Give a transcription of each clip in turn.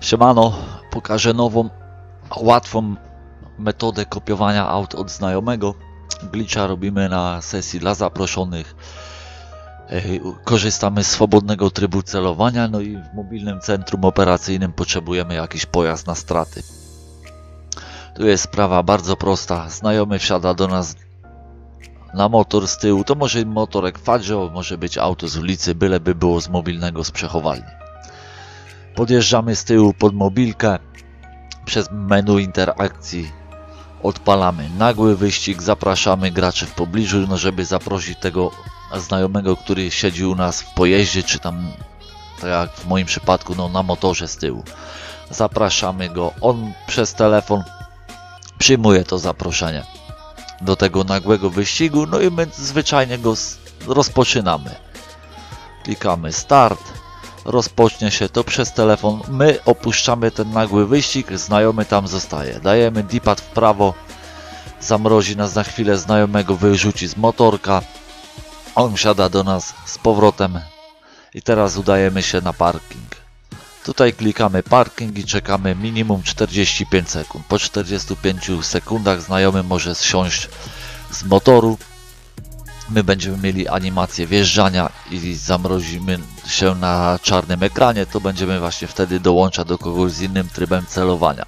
Siemano, pokażę nową, łatwą metodę kopiowania aut od znajomego. Glitcha robimy na sesji dla zaproszonych. Korzystamy z swobodnego trybu celowania, no i w mobilnym centrum operacyjnym potrzebujemy jakiś pojazd na straty. Tu jest sprawa bardzo prosta. Znajomy wsiada do nas na motor z tyłu. To może motorek Fadzio, może być auto z ulicy, byleby było z mobilnego z przechowalni. Podjeżdżamy z tyłu pod mobilkę. Przez menu interakcji odpalamy nagły wyścig. Zapraszamy graczy w pobliżu, no żeby zaprosić tego znajomego, który siedzi u nas w pojeździe, czy tam, tak jak w moim przypadku, no na motorze z tyłu. Zapraszamy go. On przez telefon przyjmuje to zaproszenie do tego nagłego wyścigu, no i my zwyczajnie go rozpoczynamy. Klikamy start, rozpocznie się to przez telefon, my opuszczamy ten nagły wyścig, znajomy tam zostaje. Dajemy dipad w prawo, zamrozi nas na chwilę, znajomego wyrzuci z motorka, on wsiada do nas z powrotem i teraz udajemy się na parking. Tutaj klikamy parking i czekamy minimum 45 sekund. Po 45 sekundach znajomy może zsiąść z motoru. My będziemy mieli animację wjeżdżania i zamrozimy się na czarnym ekranie. To będziemy właśnie wtedy dołączać do kogoś z innym trybem celowania.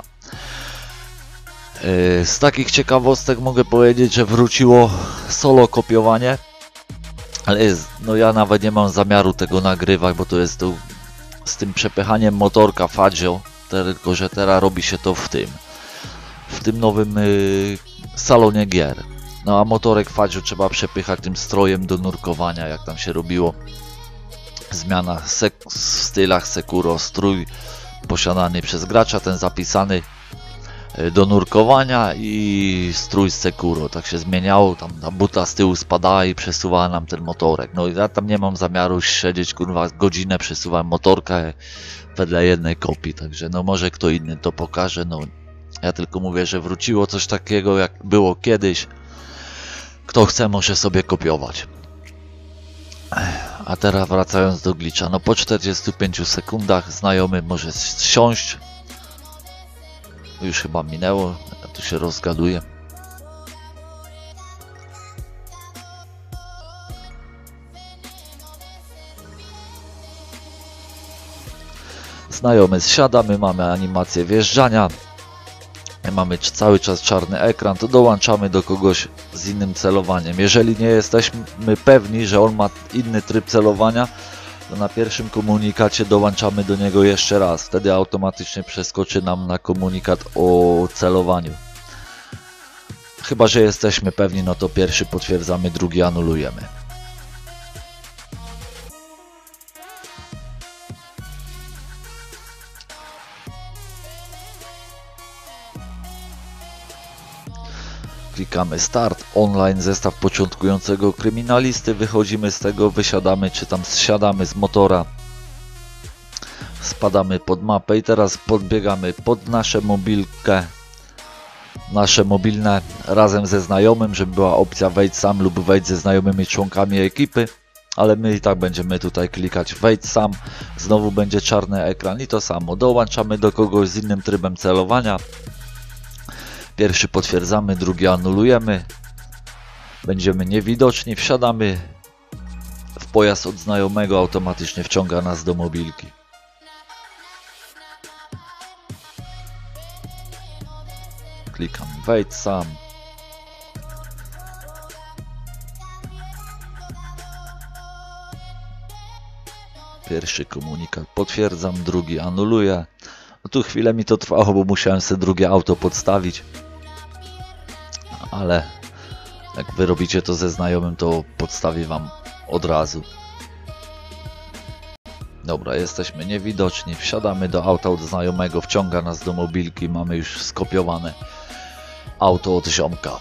Yy, Z takich ciekawostek mogę powiedzieć, że wróciło solo kopiowanie. Ale jest, no ja nawet nie mam zamiaru tego nagrywać, bo to jest to z tym przepychaniem motorka Fadzio, tylko że teraz robi się to w tym, w tym nowym y, salonie gier. No a motorek Fadzio trzeba przepychać tym strojem do nurkowania, jak tam się robiło. Zmiana sek- w stylach Sekuro, strój posiadany przez gracza, ten zapisany y, do nurkowania i strój z Sekuro. Tak się zmieniało, tam ta buta z tyłu spadała i przesuwała nam ten motorek. No i ja tam nie mam zamiaru siedzieć, kurwa, godzinę przesuwam motorkę wedle jednej kopii, także no może kto inny to pokaże, no ja tylko mówię, że wróciło coś takiego jak było kiedyś. Kto chce może sobie kopiować. A teraz wracając do glitcha, no po 45 sekundach znajomy może zsiąść. Już chyba minęło, ja tu się rozgaduję. Znajomy zsiada, my mamy animację wjeżdżania. My mamy cały czas czarny ekran, to dołączamy do kogoś z innym celowaniem. Jeżeli nie jesteśmy pewni, że on ma inny tryb celowania, to na pierwszym komunikacie dołączamy do niego jeszcze raz. Wtedy automatycznie przeskoczy nam na komunikat o celowaniu. Chyba, że jesteśmy pewni, no to pierwszy potwierdzamy, drugi anulujemy. Klikamy start, online zestaw początkującego kryminalisty, wychodzimy z tego, wysiadamy czy tam zsiadamy z motora, spadamy pod mapę i teraz podbiegamy pod nasze mobilkę, nasze mobilne razem ze znajomym, żeby była opcja wejdź sam lub wejdź ze znajomymi członkami ekipy, ale my i tak będziemy tutaj klikać wejdź sam, znowu będzie czarny ekran i to samo, dołączamy do kogoś z innym trybem celowania, Pierwszy potwierdzamy, drugi anulujemy. Będziemy niewidoczni, wsiadamy w pojazd od znajomego, automatycznie wciąga nas do mobilki. Klikam wejdź sam. Pierwszy komunikat potwierdzam, drugi anuluję. No tu chwilę mi to trwało, bo musiałem sobie drugie auto podstawić. Ale jak wy robicie to ze znajomym, to podstawię wam od razu. Dobra, jesteśmy niewidoczni. Wsiadamy do auta od znajomego, wciąga nas do mobilki. Mamy już skopiowane auto od ziomka.